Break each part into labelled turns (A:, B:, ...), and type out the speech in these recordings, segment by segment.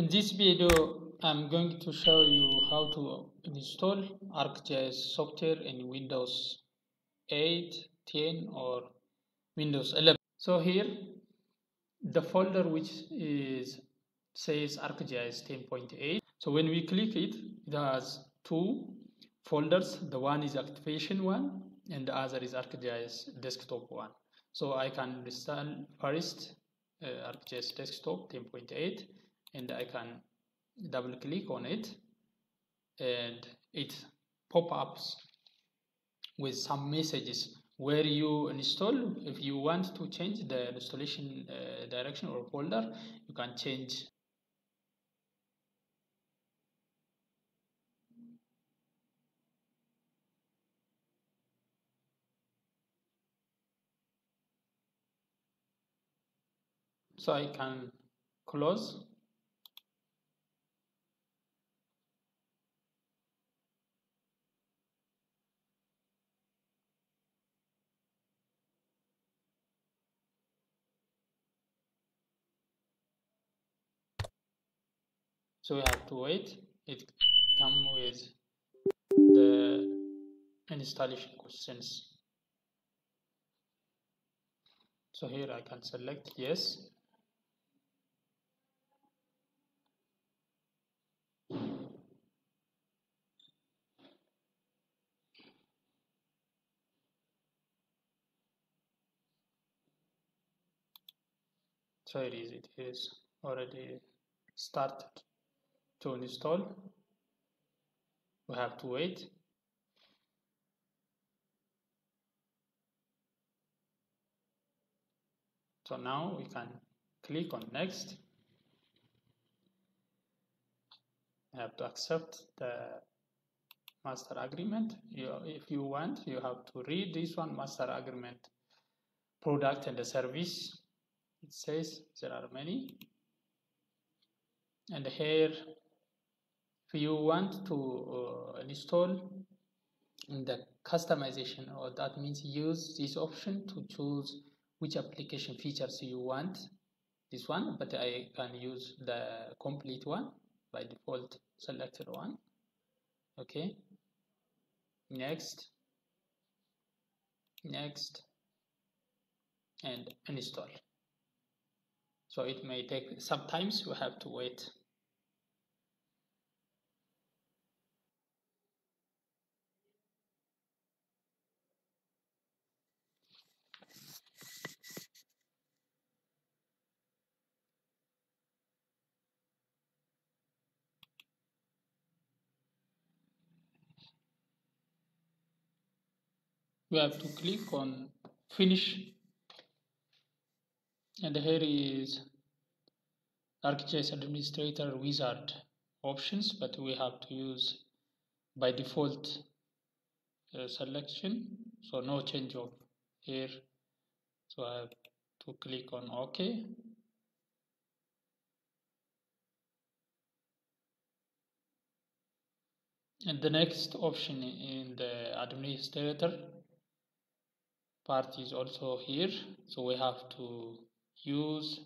A: In this video, I'm going to show you how to install ArcGIS software in Windows 8, 10 or Windows 11. So here, the folder which is says ArcGIS 10.8. So when we click it, it has two folders. The one is activation one and the other is ArcGIS desktop one. So I can install first uh, ArcGIS desktop 10.8 and I can double click on it and it pop-ups with some messages where you install. If you want to change the installation uh, direction or folder you can change. So I can close so we have to uh, wait it come with the installation questions. So here I can select yes. So it is it is already started to install. We have to wait. So now we can click on next. You have to accept the master agreement. You, if you want you have to read this one master agreement product and the service. It says there are many. And here if you want to uh, install the customization or that means use this option to choose which application features you want this one but I can use the complete one by default selected one. Okay. Next. Next. And install. So it may take sometimes you have to wait we have to click on finish. And here is ArcGIS administrator wizard options but we have to use by default uh, selection. So no change of here. So I have to click on OK. And the next option in the administrator part is also here. So we have to use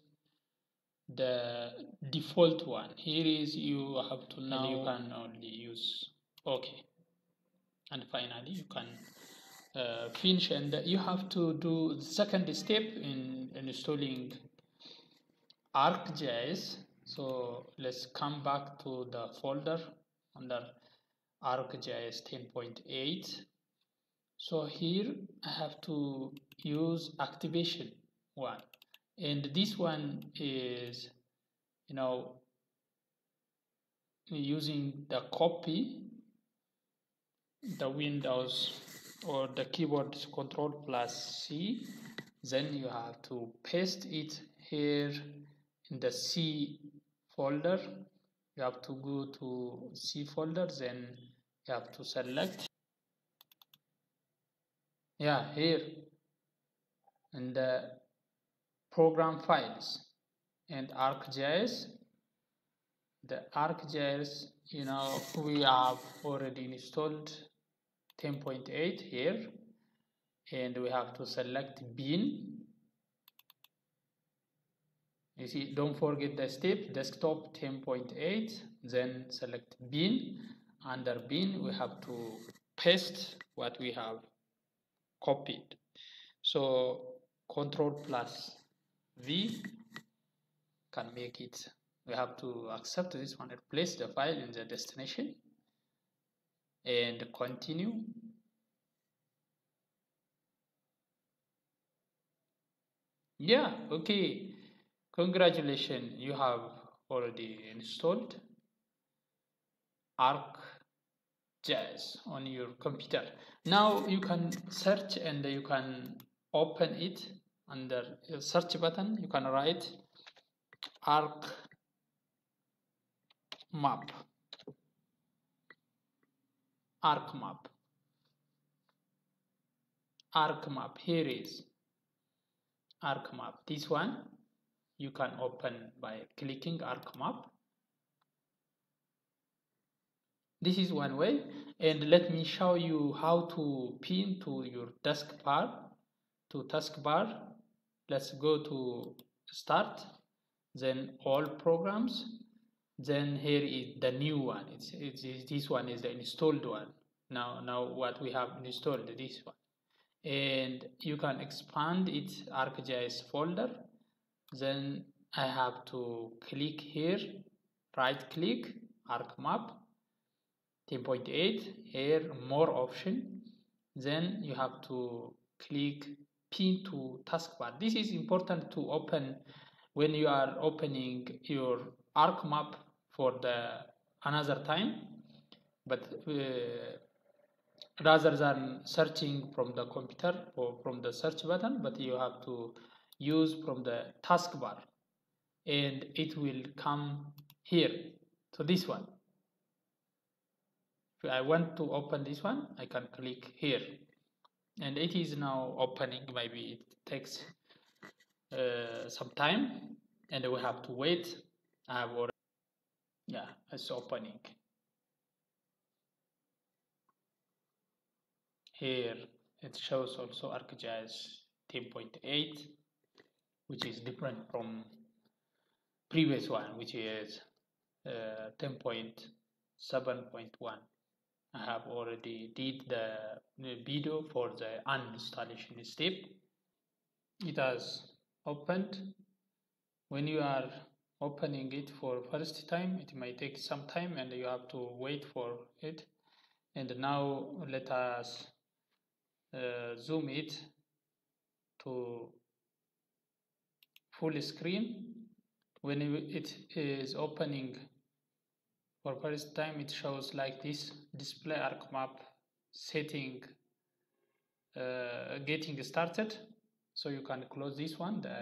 A: the default one. Here is you have to now you can only use okay. And finally you can uh, finish and you have to do the second step in, in installing ArcGIS. So let's come back to the folder under ArcGIS 10.8 so here I have to use activation one. And this one is you know using the copy the windows or the keyboard control plus C. Then you have to paste it here in the C folder. You have to go to C folder then you have to select yeah here in the program files and ArcGIS. The ArcGIS you know we have already installed 10.8 here and we have to select bin. You see don't forget the step desktop 10.8 then select bin. Under bin we have to paste what we have copied. So control plus v can make it. We have to accept this one and place the file in the destination and continue. Yeah okay. Congratulations. You have already installed ArcGIS on your computer. Now you can search and you can open it under search button. You can write arc map. Arc map. Arc map. Here is. Arc map. This one you can open by clicking arc map this is one way. And let me show you how to pin to your taskbar to taskbar let's go to start. Then all programs. Then here is the new one. It's, it's, this one is the installed one. Now now what we have installed this one. And you can expand its ArcGIS folder. Then I have to click here. Right click ArcMap 10.8 here more option then you have to click pin to taskbar. This is important to open when you are opening your ArcMap for the another time but uh, rather than searching from the computer or from the search button but you have to use from the taskbar and it will come here. So this one if I want to open this one. I can click here. And it is now opening. Maybe it takes uh, some time. And we have to wait. I have already yeah it's opening. Here it shows also ArcGIS 10.8 which is different from previous one which is uh, 10.7.1 I have already did the, video for the uninstallation step. It has opened. When you are opening it for first time it may take some time and you have to wait for it. And now let us uh, zoom it to full screen. When it is opening for first time it shows like this display arc map setting uh, getting started. So you can close this one the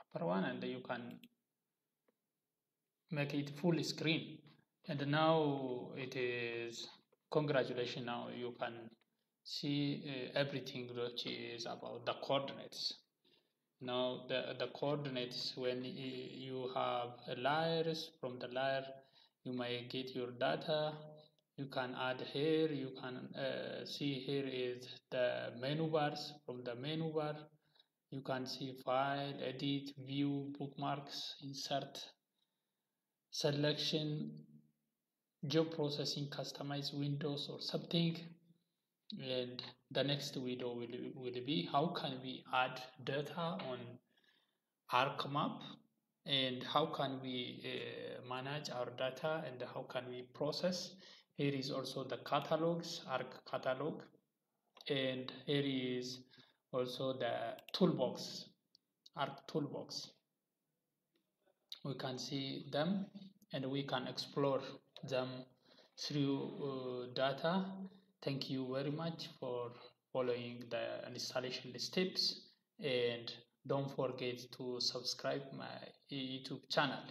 A: upper one and you can make it full screen. And now it is congratulations now you can see uh, everything which is about the coordinates. Now the the coordinates when you have layers from the layer you may get your data. You can add here. You can uh, see here is the menu bars. From the menu bar you can see file edit view bookmarks insert selection geoprocessing customize windows or something. And the next video will, will be how can we add data on ArcMap and how can we uh, manage our data and how can we process? Here is also the catalogs arc catalog and here is also the toolbox arc toolbox. We can see them and we can explore them through uh, data. Thank you very much for following the installation steps and don't forget to subscribe my youtube channel